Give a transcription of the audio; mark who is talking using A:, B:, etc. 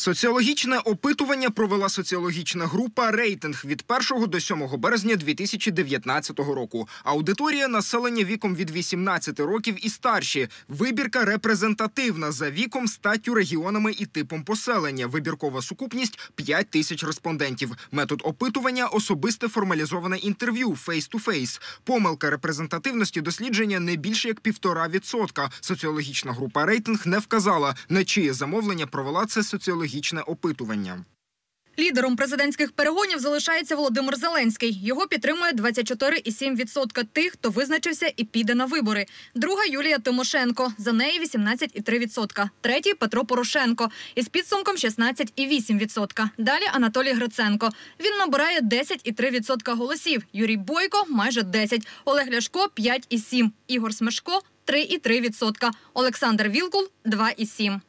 A: Соціологічне опитування провела соціологічна група Рейтинг від 1 до 7 березня 2019 року. Аудиторія населення віком від 18 років і старші. Вибірка репрезентативна за віком, статтю, регіонами і типом поселення. Вибіркова сукупність 5 тисяч респондентів. Метод опитування особисте формалізоване інтерв'ю face-to-face. Помилка репрезентативності дослідження не більше як півтора відсотка. Соціологічна група рейтинг не вказала, на чиє замовлення провела це соціологічне опитування.
B: Лідером президентських перегонів залишається Володимир Зеленський. Його підтримує 24,7% тих, хто визначився і піде на вибори. Друга Юлія Тимошенко. За неї 18,3%. Третій Петро Порошенко із підсумком 16,8%. Далі Анатолій Гриценко. Він набирає 10,3% голосів. Юрій Бойко майже 10%. Олег Ляшко 5,7%. Ігор Смешко 3,3%. Олександр Вілкул 2,7%.